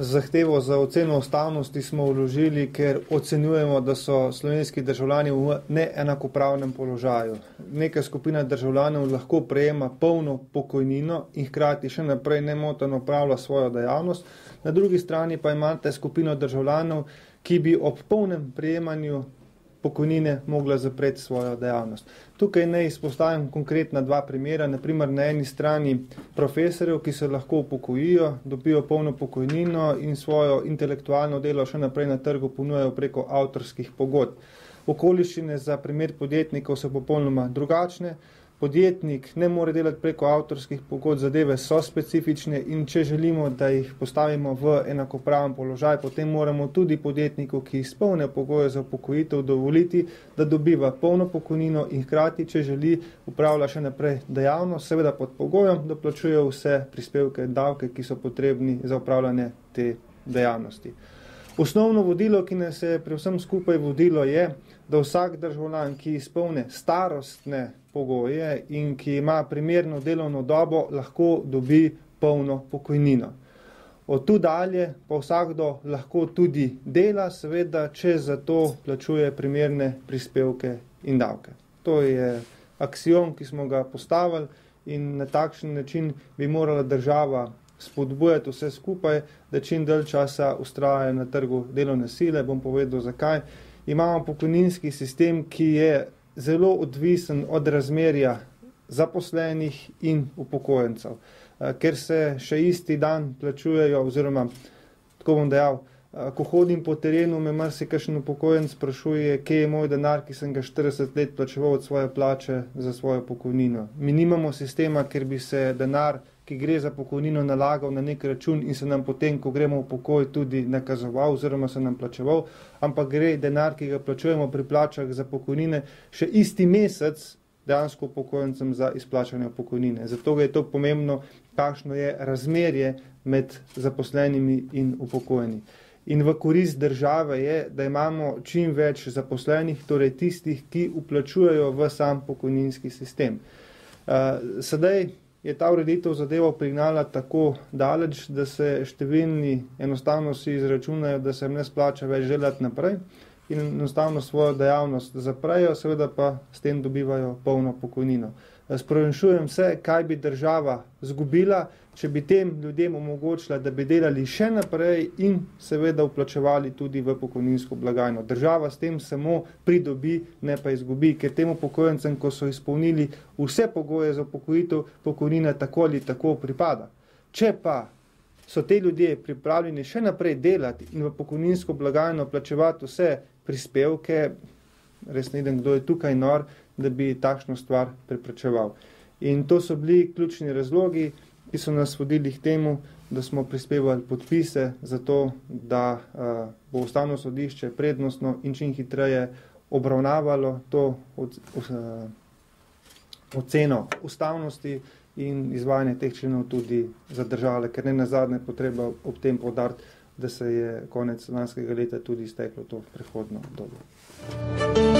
zahtevo za oceno ustavnosti smo vložili, ker ocenjujemo, da so slovenski državljani v neenakopravnem položaju. Neka skupina državljanov lahko prejema polno pokojnino in hkrati še naprej nemoteno upravlja svojo dejavnost, na drugi strani pa imate skupino državljanov, ki bi ob polnem prejemanju pokojnine mogla zapreti svojo dejavnost. Tukaj ne izpostavim konkretna dva primera, naprimer na eni strani profesorjev, ki se lahko upokojijo, dobijo polno pokojnino in svojo intelektualno delo še naprej na trgu ponujajo preko avtorskih pogodb. Okoliščine za primer podjetnikov so popolnoma drugačne podjetnik ne more delati preko avtorskih pogod, zadeve so specifične in če želimo, da jih postavimo v enakopraven položaj, potem moramo tudi podjetniku, ki izpolne pogoje za pokojitev, dovoliti, da dobiva polno pokojnino in hkrati, če želi, upravlja še naprej dejavnost, seveda pod pogojem, da plačuje vse prispevke in davke, ki so potrebni za upravljanje te dejavnosti. Osnovno vodilo, ki nas je pri vsem skupaj vodilo, je, da vsak državljan, ki izpolne starostne pogoje in ki ima primerno delovno dobo, lahko dobi polno pokojnino. Od tu dalje pa vsakdo lahko tudi dela, seveda, če za to plačuje primerne prispevke in davke. To je aksijom, ki smo ga postavili in na takšen način bi morala država spodbujati vse skupaj, da čim dalj časa ustrajajo na trgu delovne sile. Bom povedal zakaj. Imamo pokojninski sistem, ki je zelo odvisen od razmerja zaposlenih in upokojencev, eh, ker se še isti dan plačujejo, oziroma tako bom dejal, ko hodim po terenu, me marsikakšen upokojenec sprašuje, kje je moj denar, ki sem ga 40 let plačeval od svoje plače za svojo pokojnino. Mi nimamo sistema, ker bi se denar ki gre za pokojnino, nalagal na nek račun in se nam potem, ko gremo v pokoj, tudi nakazoval oziroma se nam plačeval, ampak gre denar, ki ga plačujemo pri plačah za pokojnine, še isti mesec dejansko upokojencem za izplačanje pokojnine. Zato je to pomembno, kakšno je razmerje med zaposlenimi in upokojeni. In v korist države je, da imamo čim več zaposlenih, torej tistih, ki uplačujejo v sam pokojninski sistem. Uh, sedaj je ta ureditev zadevo prignala tako daleč, da se številni enostavno si izračunajo, da se jim ne splača več delati naprej in enostavno svojo dejavnost zaprejo, seveda pa s tem dobivajo polno pokojnino. Sprašujem se, kaj bi država zgubila, če bi tem ljudem omogočila, da bi delali še naprej in seveda vplačevali tudi v pokojninsko blagajno. Država s tem samo pridobi, ne pa izgubi, ker temu pokojnicam, ko so izpolnili vse pogoje za pokojitev, pokojnina tako ali tako pripada. Če pa so te ljudje pripravljeni še naprej delati in v pokojninsko blagajno plačevati vse prispevke, res ne vem, kdo je tukaj nor, da bi takšno stvar preprečeval. In to so bili ključni razlogi, ki so nas vodili k temu, da smo prispevali podpise za to, da uh, bo ustavno sodišče prednostno in čim hitreje obravnavalo to od, uh, oceno ustavnosti in izvajanje teh členov tudi zadržale, ker ne nazadnje potreba ob tem podariti, da se je konec lanskega leta tudi izteklo to prehodno obdobje.